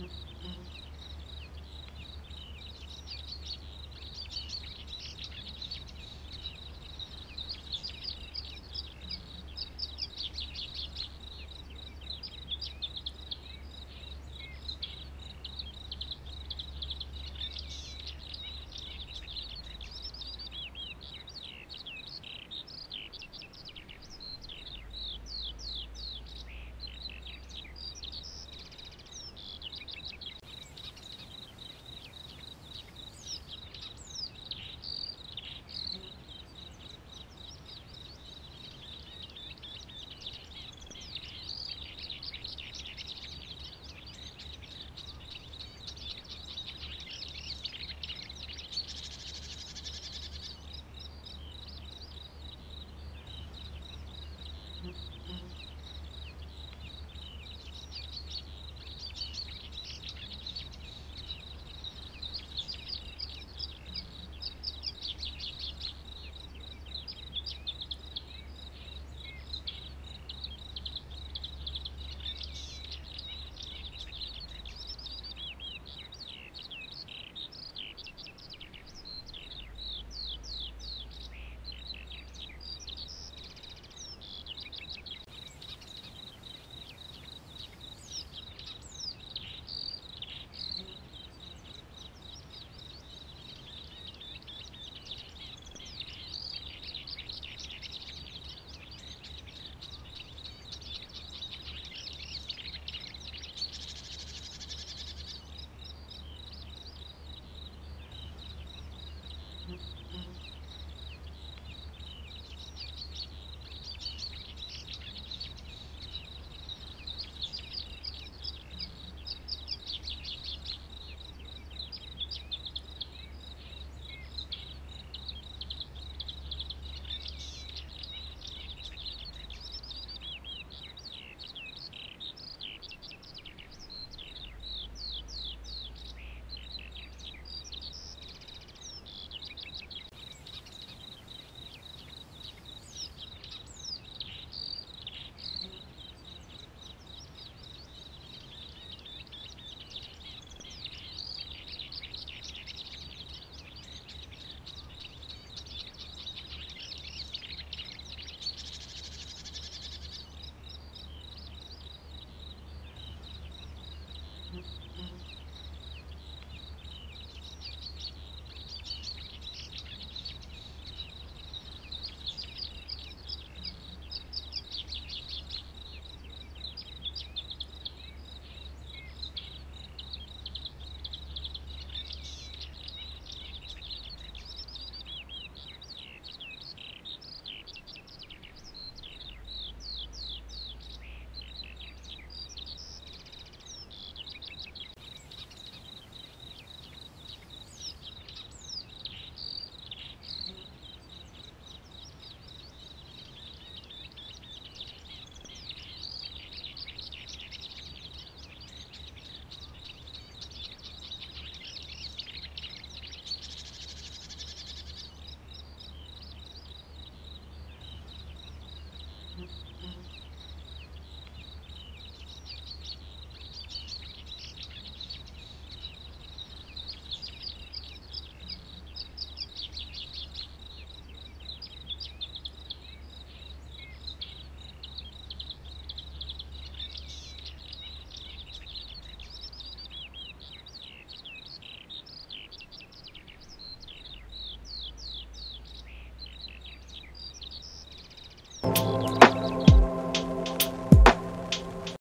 Mm-hmm. Mm-hmm.